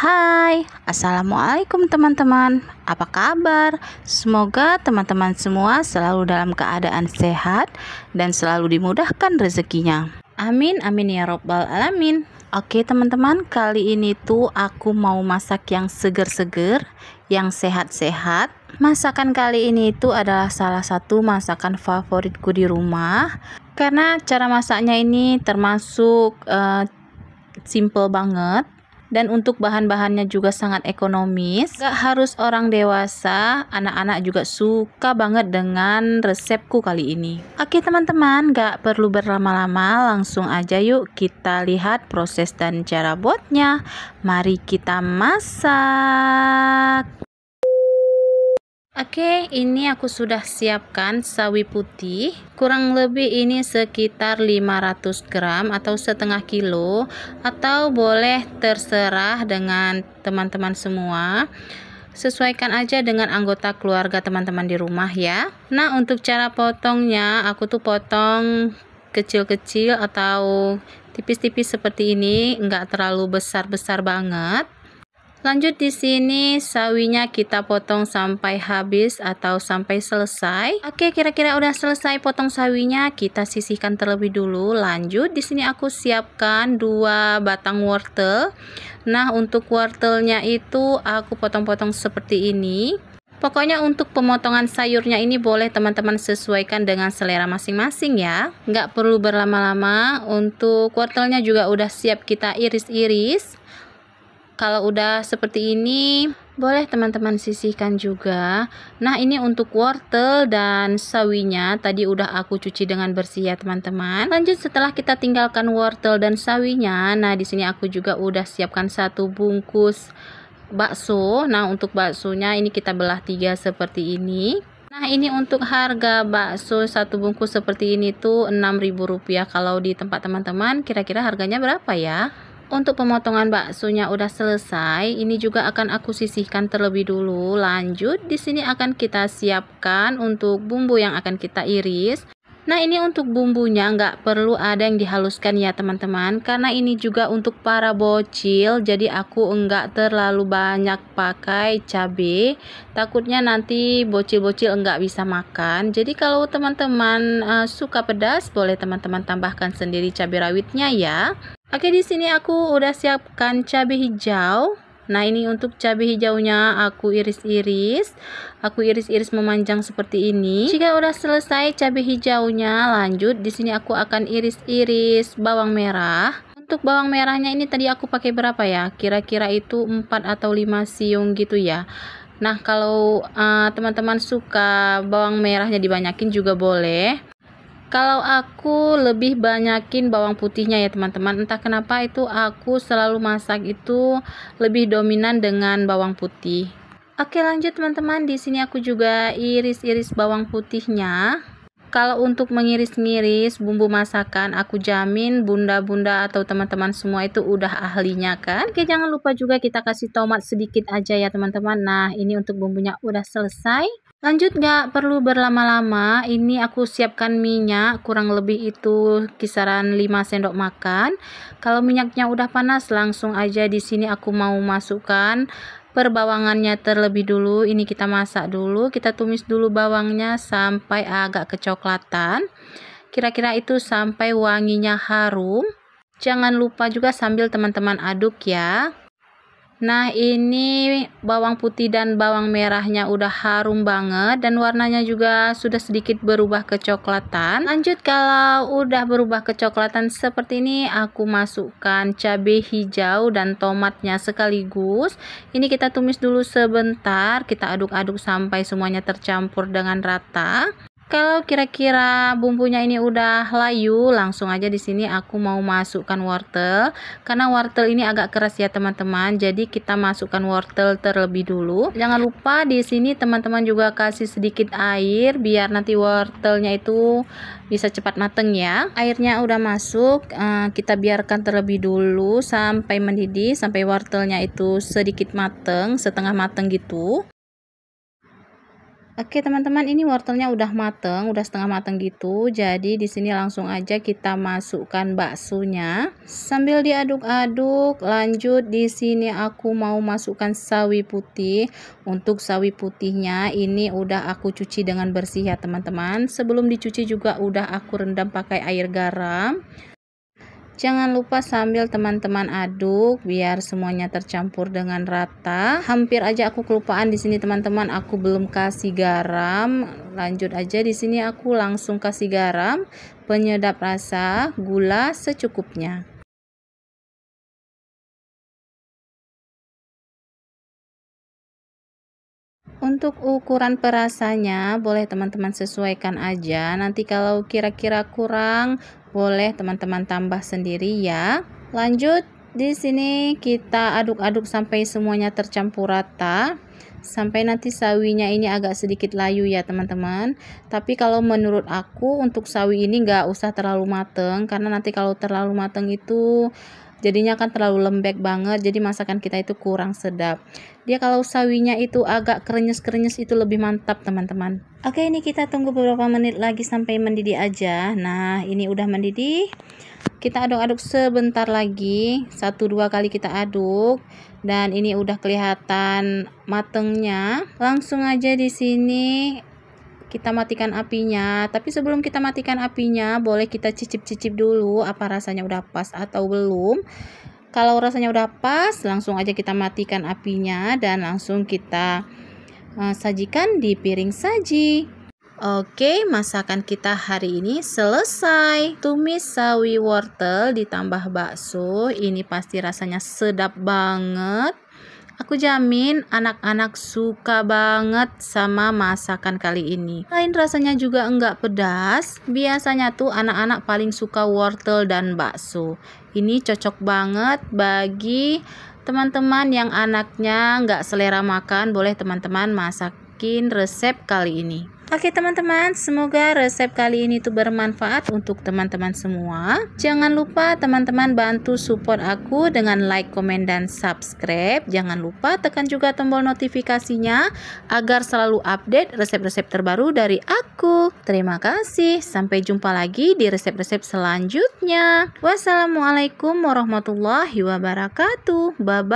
Hai, Assalamualaikum teman-teman. Apa kabar? Semoga teman-teman semua selalu dalam keadaan sehat Dan selalu dimudahkan rezekinya. Amin, amin ya robbal alamin. Oke teman-teman, kali ini tuh aku mau masak yang seger-seger Yang sehat-sehat. Masakan kali ini itu adalah salah satu masakan favoritku di rumah. Karena cara masaknya ini termasuk uh, simple banget dan untuk bahan-bahannya juga sangat ekonomis. Gak harus orang dewasa, anak-anak juga suka banget dengan resepku kali ini. Oke teman-teman, gak perlu berlama-lama, langsung aja yuk kita lihat proses dan cara buatnya. Mari kita masak. Oke, ini aku sudah siapkan sawi putih. Kurang lebih ini sekitar 500 gram atau setengah kilo atau boleh terserah dengan teman-teman semua. Sesuaikan aja dengan anggota keluarga teman-teman di rumah ya. Nah, untuk cara potongnya, aku tuh potong kecil-kecil atau tipis-tipis seperti ini, enggak terlalu besar-besar banget. Lanjut di sini sawinya kita potong sampai habis atau sampai selesai. Oke, kira-kira udah selesai potong sawinya, kita sisihkan terlebih dulu. Lanjut di sini aku siapkan dua batang wortel. Nah, untuk wortelnya itu aku potong-potong seperti ini. Pokoknya untuk pemotongan sayurnya ini boleh teman-teman sesuaikan dengan selera masing-masing ya. Nggak perlu berlama-lama. Untuk wortelnya juga udah siap kita iris-iris kalau udah seperti ini boleh teman-teman sisihkan juga. Nah ini untuk wortel dan sawinya. Tadi udah aku cuci dengan bersih ya teman-teman. Lanjut setelah kita tinggalkan wortel dan sawinya nah di sini aku juga udah siapkan satu bungkus bakso. Nah untuk baksonya ini kita belah tiga seperti ini. Nah ini untuk harga bakso satu bungkus seperti ini tuh Rp6.000 kalau di tempat teman-teman kira-kira harganya berapa ya? Untuk pemotongan baksonya udah selesai ini juga akan aku sisihkan terlebih dulu. Lanjut di sini akan kita siapkan untuk bumbu yang akan kita iris. Nah ini untuk bumbunya nggak perlu ada yang dihaluskan ya teman-teman. Karena ini juga untuk para bocil Jadi aku enggak terlalu banyak pakai cabai Takutnya nanti bocil-bocil enggak bisa makan. Jadi kalau teman-teman uh, suka pedas Boleh teman-teman tambahkan sendiri cabai rawitnya ya Oke, di sini aku udah siapkan cabai hijau. Nah, ini untuk cabai hijaunya aku iris-iris. Aku iris-iris memanjang seperti ini. Jika udah selesai cabai hijaunya, lanjut di sini aku akan iris-iris bawang merah. Untuk bawang merahnya ini tadi aku pakai berapa ya? Kira-kira itu 4 atau 5 siung gitu ya. Nah, kalau eh, teman-teman uh, suka bawang merahnya dibanyakin juga boleh. Kalau aku lebih banyakin bawang putihnya ya teman-teman. Entah kenapa itu aku selalu masak itu lebih dominan dengan bawang putih. Oke lanjut teman-teman. Di sini aku juga iris-iris bawang putihnya. Kalau untuk mengiris-ngiris bumbu masakan, aku jamin bunda-bunda atau teman-teman semua itu udah ahlinya kan. Oke, jangan lupa juga kita kasih tomat sedikit aja ya teman-teman. Nah, ini untuk bumbunya udah selesai. Lanjut gak perlu berlama-lama, ini aku siapkan minyak kurang lebih itu kisaran 5 sendok makan. Kalau minyaknya udah panas langsung aja di sini aku mau masukkan perbawangannya terlebih dulu. Ini kita masak dulu, kita tumis dulu bawangnya sampai agak kecoklatan. Kira-kira itu sampai wanginya harum. Jangan lupa juga sambil teman-teman aduk ya. Nah ini bawang putih dan bawang merahnya udah harum banget dan warnanya juga sudah sedikit berubah kecoklatan. Lanjut kalau udah berubah kecoklatan seperti ini aku masukkan cabai hijau dan tomatnya sekaligus. Ini kita tumis dulu sebentar kita aduk-aduk sampai semuanya tercampur dengan rata kalau kira-kira bumbunya ini udah layu, langsung aja di sini aku mau masukkan wortel. Karena wortel ini agak keras ya teman-teman, jadi kita masukkan wortel terlebih dulu. Jangan lupa di sini teman-teman juga kasih sedikit air biar nanti wortelnya itu bisa cepat mateng ya. Airnya udah masuk, eh, kita biarkan terlebih dulu sampai mendidih, sampai wortelnya itu sedikit mateng, setengah mateng gitu. Oke teman-teman ini wortelnya udah mateng, udah setengah mateng gitu. Jadi di sini langsung aja kita masukkan baksonya. Sambil diaduk-aduk, lanjut di sini aku mau masukkan sawi putih. Untuk sawi putihnya ini udah aku cuci dengan bersih ya teman-teman. Sebelum dicuci juga udah aku rendam pakai air garam. Jangan lupa sambil teman-teman aduk biar semuanya tercampur dengan rata. Hampir aja aku kelupaan di sini teman-teman, aku belum kasih garam. Lanjut aja di sini aku langsung kasih garam, penyedap rasa, gula secukupnya. Untuk ukuran perasanya boleh teman-teman sesuaikan aja. Nanti kalau kira-kira kurang boleh teman-teman tambah sendiri ya. Lanjut di sini kita aduk-aduk sampai semuanya tercampur rata. Sampai nanti sawinya ini agak sedikit layu ya teman-teman. Tapi kalau menurut aku untuk sawi ini nggak usah terlalu mateng. Karena nanti kalau terlalu mateng itu jadinya kan terlalu lembek banget jadi masakan kita itu kurang sedap. Dia kalau sawinya itu agak krenyes-krenyes itu lebih mantap teman-teman. Oke ini kita tunggu beberapa menit lagi sampai mendidih aja. Nah ini udah mendidih. Kita aduk-aduk sebentar lagi. Satu dua kali kita aduk. Dan ini udah kelihatan matengnya. Langsung aja di sini kita matikan apinya tapi sebelum kita matikan apinya boleh kita cicip-cicip dulu apa rasanya udah pas atau belum kalau rasanya udah pas langsung aja kita matikan apinya dan langsung kita uh, sajikan di piring saji Oke, masakan kita hari ini selesai. Tumis sawi wortel ditambah bakso. Ini pasti rasanya sedap banget. Aku jamin anak-anak suka banget sama masakan kali ini. Lain rasanya juga enggak pedas. Biasanya tuh anak-anak paling suka wortel dan bakso. Ini cocok banget bagi teman-teman yang anaknya enggak selera makan. Boleh teman-teman masakin resep kali ini. Oke teman-teman, semoga resep kali ini tuh bermanfaat untuk teman-teman semua. Jangan lupa teman-teman bantu support aku dengan like, komen, dan subscribe. Jangan lupa tekan juga tombol notifikasinya agar selalu update resep-resep terbaru dari aku. Terima kasih, sampai jumpa lagi di resep-resep selanjutnya. Wassalamualaikum warahmatullahi wabarakatuh. Bye-bye.